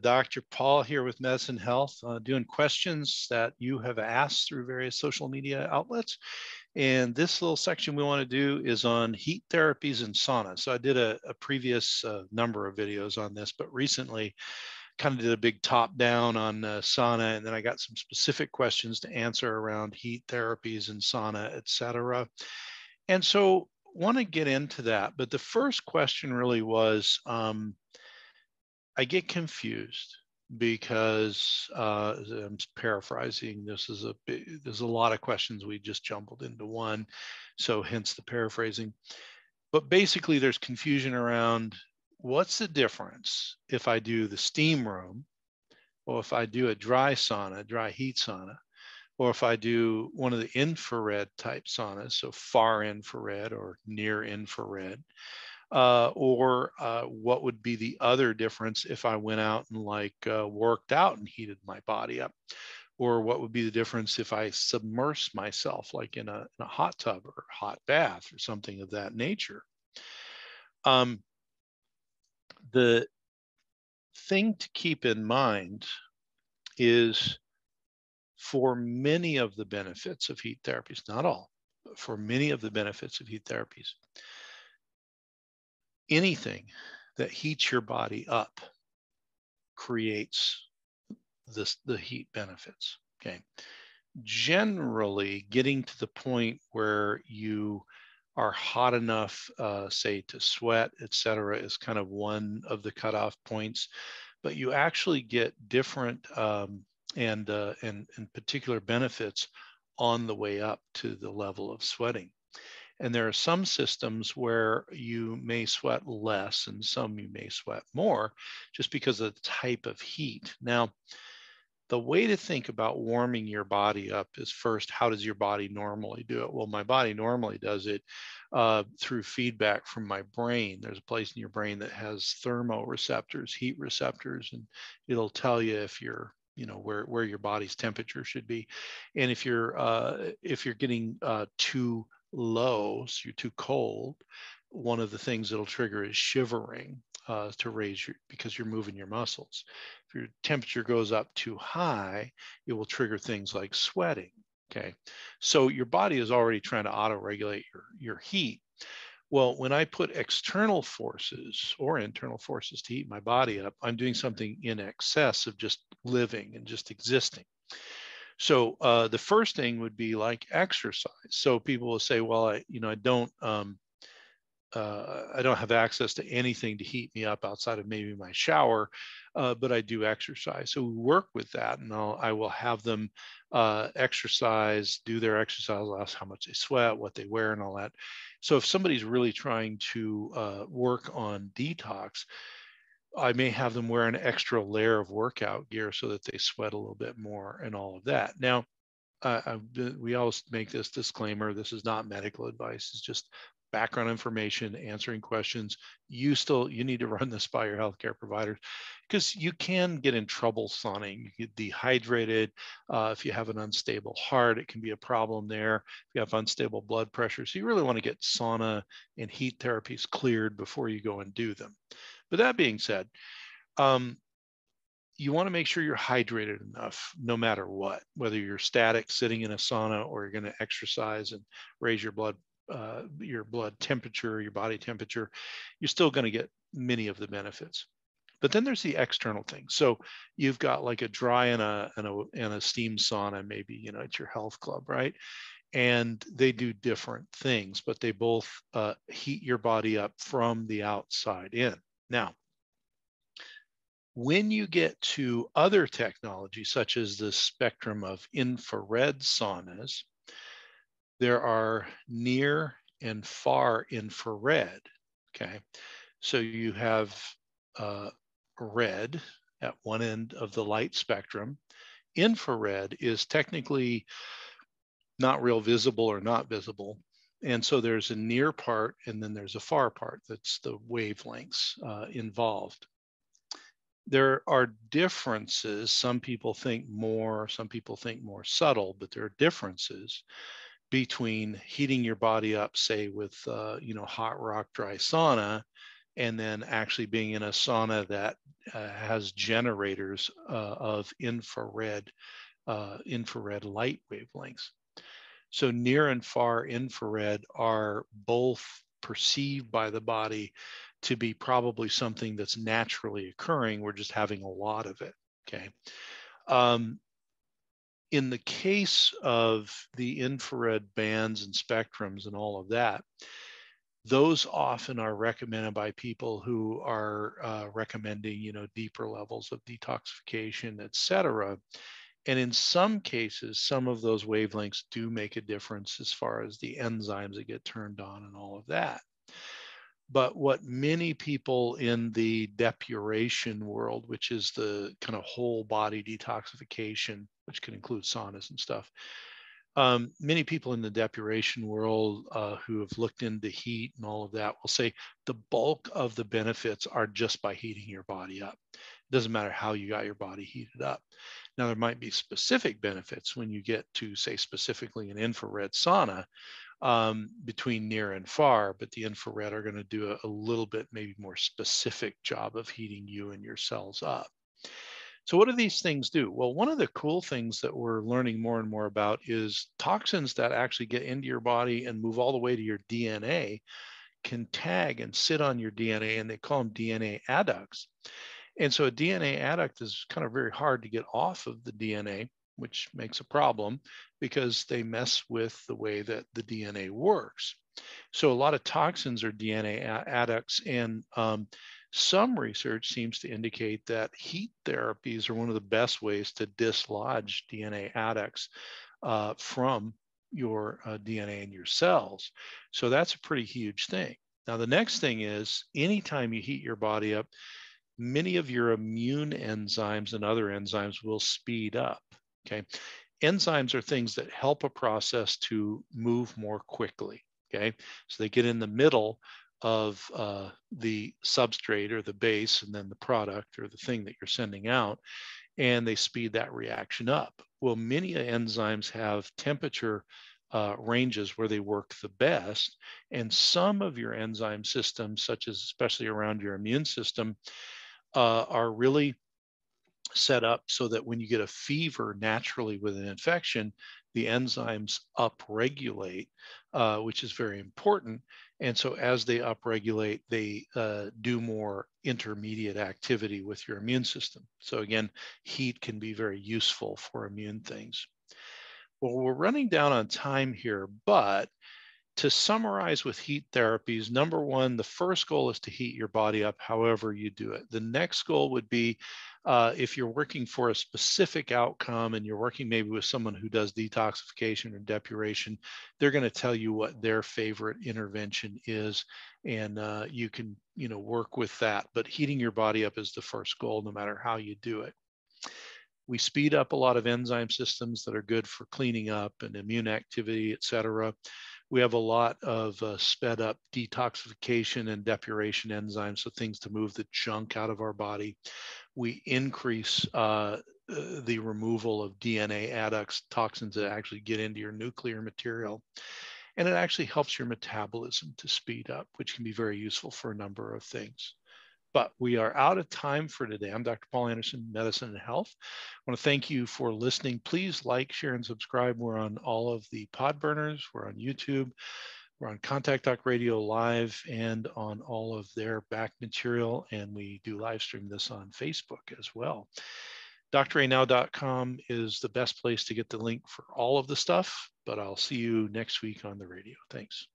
Dr. Paul here with Medicine Health, uh, doing questions that you have asked through various social media outlets. And this little section we want to do is on heat therapies and sauna. So I did a, a previous uh, number of videos on this, but recently kind of did a big top down on uh, sauna. And then I got some specific questions to answer around heat therapies and sauna, et cetera. And so want to get into that. But the first question really was, um, I get confused because uh, I'm paraphrasing. This is a there's a lot of questions we just jumbled into one, so hence the paraphrasing. But basically, there's confusion around what's the difference if I do the steam room, or if I do a dry sauna, dry heat sauna, or if I do one of the infrared type saunas, so far infrared or near infrared, uh, or uh, what would be the other difference if I went out and like uh, worked out and heated my body up? Or what would be the difference if I submerse myself like in a, in a hot tub or hot bath or something of that nature? Um, the thing to keep in mind is for many of the benefits of heat therapies, not all, for many of the benefits of heat therapies, anything that heats your body up creates this the heat benefits okay? Generally getting to the point where you are hot enough uh, say to sweat etc is kind of one of the cutoff points but you actually get different um, and, uh, and and particular benefits on the way up to the level of sweating and there are some systems where you may sweat less and some you may sweat more just because of the type of heat. Now, the way to think about warming your body up is first, how does your body normally do it? Well, my body normally does it uh, through feedback from my brain. There's a place in your brain that has thermoreceptors, heat receptors, and it'll tell you if you're you know where where your body's temperature should be and if you're uh, if you're getting uh, too low, so you're too cold, one of the things that'll trigger is shivering uh, to raise your because you're moving your muscles. If your temperature goes up too high, it will trigger things like sweating. Okay, so your body is already trying to auto-regulate your your heat. Well, when I put external forces or internal forces to heat my body up, I'm doing something in excess of just living and just existing. So uh, the first thing would be like exercise. So people will say, well, I, you know, I don't, um, uh, I don't have access to anything to heat me up outside of maybe my shower, uh, but I do exercise. So we work with that, and I'll, I will have them uh, exercise, do their exercise, ask how much they sweat, what they wear, and all that. So if somebody's really trying to uh, work on detox, I may have them wear an extra layer of workout gear so that they sweat a little bit more and all of that. Now, uh, we always make this disclaimer this is not medical advice, it's just background information, answering questions. You still you need to run this by your healthcare providers because you can get in trouble sauning. You get dehydrated. Uh, if you have an unstable heart, it can be a problem there. If you have unstable blood pressure, so you really want to get sauna and heat therapies cleared before you go and do them. But that being said, um, you want to make sure you're hydrated enough no matter what, whether you're static sitting in a sauna or you're going to exercise and raise your blood uh, your blood temperature, your body temperature, you're still going to get many of the benefits. But then there's the external things. So you've got like a dry and a, and a, and a steam sauna, maybe, you know, at your health club, right? And they do different things, but they both uh, heat your body up from the outside in. Now, when you get to other technologies, such as the spectrum of infrared saunas, there are near and far infrared. Okay, so you have uh, red at one end of the light spectrum. Infrared is technically not real visible or not visible, and so there's a near part and then there's a far part. That's the wavelengths uh, involved. There are differences. Some people think more, some people think more subtle, but there are differences between heating your body up, say with uh, you know hot rock dry sauna, and then actually being in a sauna that uh, has generators uh, of infrared uh, infrared light wavelengths. So near and far infrared are both perceived by the body to be probably something that's naturally occurring. We're just having a lot of it. Okay. Um, in the case of the infrared bands and spectrums and all of that, those often are recommended by people who are uh, recommending, you know, deeper levels of detoxification, et cetera. And in some cases, some of those wavelengths do make a difference as far as the enzymes that get turned on and all of that. But what many people in the depuration world, which is the kind of whole body detoxification, which can include saunas and stuff, um, many people in the depuration world uh, who have looked into heat and all of that will say the bulk of the benefits are just by heating your body up. Doesn't matter how you got your body heated up. Now, there might be specific benefits when you get to, say, specifically an infrared sauna um, between near and far, but the infrared are going to do a, a little bit, maybe more specific job of heating you and your cells up. So what do these things do? Well, one of the cool things that we're learning more and more about is toxins that actually get into your body and move all the way to your DNA can tag and sit on your DNA and they call them DNA adducts. And so a DNA adduct is kind of very hard to get off of the DNA, which makes a problem because they mess with the way that the DNA works. So a lot of toxins are DNA adducts and um, some research seems to indicate that heat therapies are one of the best ways to dislodge DNA adducts uh, from your uh, DNA in your cells. So that's a pretty huge thing. Now, the next thing is anytime you heat your body up, many of your immune enzymes and other enzymes will speed up. Okay. Enzymes are things that help a process to move more quickly. Okay. So they get in the middle of uh, the substrate or the base and then the product or the thing that you're sending out, and they speed that reaction up. Well, many enzymes have temperature uh, ranges where they work the best, and some of your enzyme systems, such as especially around your immune system, uh, are really set up so that when you get a fever naturally with an infection, the enzymes upregulate, uh, which is very important. And so as they upregulate, they uh, do more intermediate activity with your immune system. So again, heat can be very useful for immune things. Well, we're running down on time here, but to summarize with heat therapies, number one, the first goal is to heat your body up however you do it. The next goal would be uh, if you're working for a specific outcome and you're working maybe with someone who does detoxification or depuration, they're going to tell you what their favorite intervention is, and uh, you can you know work with that. But heating your body up is the first goal, no matter how you do it. We speed up a lot of enzyme systems that are good for cleaning up and immune activity, et cetera. We have a lot of uh, sped up detoxification and depuration enzymes, so things to move the junk out of our body. We increase uh, uh the removal of DNA adducts, toxins that actually get into your nuclear material. And it actually helps your metabolism to speed up, which can be very useful for a number of things. But we are out of time for today. I'm Dr. Paul Anderson, Medicine and Health. I want to thank you for listening. Please like, share, and subscribe. We're on all of the pod burners. We're on YouTube. We're on Contact Talk Radio Live and on all of their back material. And we do live stream this on Facebook as well. DrAnow.com is the best place to get the link for all of the stuff, but I'll see you next week on the radio. Thanks.